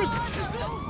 Chris!